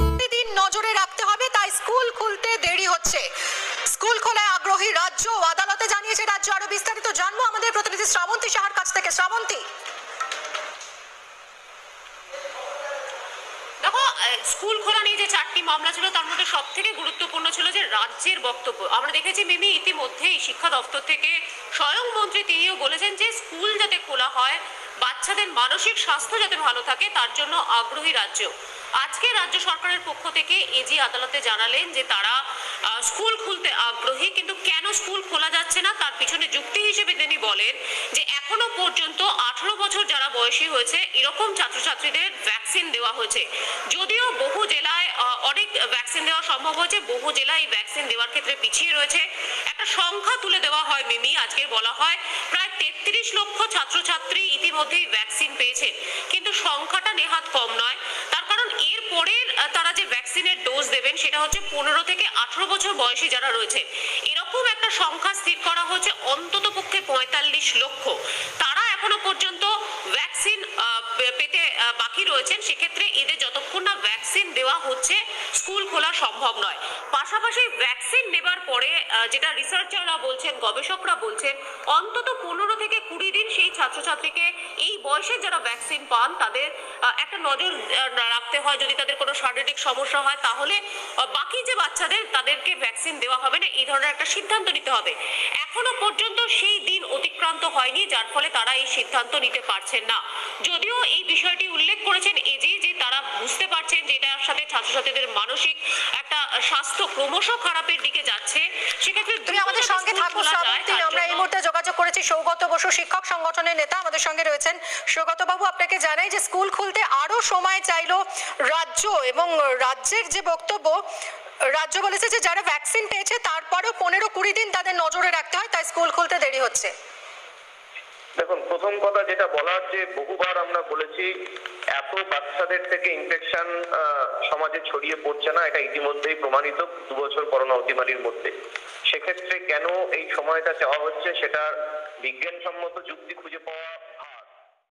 প্রতিদিন নজরে রাখতে হবে, তাই স্কুল খুলতে দেরি হচ্ছে। স্কুল খোলায় আগ্রহী রাজ্য আদালতে জানিয়েছে রাজ্য আরও বিস্তারিত জানব। আমাদের প্রতিনিধি শ্রাবন্তী সাহার কাছ থেকে। শ্রাবন্তী। স্কুল খোলা নিয়ে যে চারটি মামলা ছিল, তার মধ্যে সব থেকে গুরুত্বপূর্ণ ছিল যে রাজ্যের বক্তব্য। আমরা দেখেছি মিমি ইতিমধ্যেই শিক্ষা দপ্তর থেকে স্বয়ং মন্ত্রী তিনিও বলেছেন যে হয়। বাচ্চাদের মানসিক স্বাস্থ্য যাতে ভালো থাকে, তার জন্য আগ্রহী রাজ্য। আজকে রাজ্য সরকারের পক্ষ থেকে এজি আদালতে জানালেন যে তারা স্কুল খুলতে আগ্রহী, কিন্তু কেন স্কুল খোলা যাচ্ছে না? তার পিছনে যুক্তি হিসেবে তিনি বলেন যে এখনও পর্যন্ত আঠারো বছর যারা বয়সী হয়েছে, এরকম ছাত্রছাত্রীদের ভ্যাকসিন দেওয়া হয়েছে। যদিও বহু জেলায় অনেক ভ্যাকসিন দেওয়া সম্ভব হয়েছে, বহু জেলায় এই ভ্যাকসিন দেওয়ার ক্ষেত্রে পিছিয়ে রয়েছে। একটা সংখ্যা তুলে দেওয়া হয় মিমি আজকে বলা হয়। প্রায় তেত্রিশ লক্ষ ছাত্রছাত্রী ইতিমধ্যেই ভ্যাকসিন পেয়েছেন। কিন্তু সংখ্যাটা নেহাত কম নয়। তার কারণ এর পরের তারা যে ভ্যাকসিনের ডোজ দেবেন, সেটা হচ্ছে পনেরো থেকে আঠারো বছর বয়সী যারা রয়েছে। এরকম একটা সংখ্যা স্থির করা হচ্ছে অন্তত পক্ষে পঁয়তাল্লিশ লক্ষ। তারা এখনও পর্যন্ত ভ্যাকসিন পেতে বাকি রয়েছেন। সেক্ষেত্রে এদের যতক্ষণ না ভ্যাকসিন দেওয়া হচ্ছে স্কুল খোলা সম্ভব নয়। পাশাপাশি ভ্যাকসিন নেবার পরে যেটা রিসার্চাররা বলছেন, গবেষকরা বলছেন, অন্তত পনেরো থেকে কুড়ি দিন সেই ছাত্রছাত্রীকে এই বয়সে যারা ভ্যাকসিন পান, তাদের একটা নজর রাখতে হয়। যদি তাদের কোনো শারীরিক সমস্যা হয়, তাহলে বাকি যে বাচ্চাদের, তাদেরকে ভ্যাকসিন দেওয়া হবে না। এই ধরনের একটা সিদ্ধান্ত নিতে হবে। এখনও পর্যন্ত সেই দিন অতিক্রান্ত হয়নি, যার ফলে তারা এই সিদ্ধান্ত নিতে পারছেন না। যদিও এই বিষয়টি উল্লেখ করেছেন এজি যে তারা বুঝতে পারছেন যে এটার সাথে ছাত্রছাত্রীদের মানসিক একটা স্বাস্থ্য ক্রমশ খারাপের দিকে যাচ্ছে। সেক্ষেত্রে তুমি আমাদের সঙ্গে থাকো আমরা এই মুহূর্তে যোগাযোগ করেছি সৌগত বসু শিক্ষক সংগঠনের নেতা আমাদের সঙ্গে রয়েছেন। সৌগত বাবু আপনাকে জানাই যে স্কুল খুলতে আরও সময় চাইলো রাজ্য এবং রাজ্যের যে বক্তব্য রাজ্য বলেছে যে যারা ভ্যাকসিন পেয়েছে তারপরেও পনেরো কুড়ি দিন তাদের নজরে রাখতে হয় তাই স্কুল খুলতে দেরি হচ্ছে। দেখুন, প্রথম কথা যেটা বলার যে বহুবার আমরা বলেছি, এত বাচ্চাদের থেকে ইনফেকশন সমাজে ছড়িয়ে পড়ছে না, এটা ইতিমধ্যেই প্রমাণিত দু বছর করোনা অতিমারির মধ্যে। সেক্ষেত্রে কেন এই সময়টা চাওয়া হচ্ছে, সেটা বিজ্ঞানসম্মত যুক্তি খুঁজে পাওয়া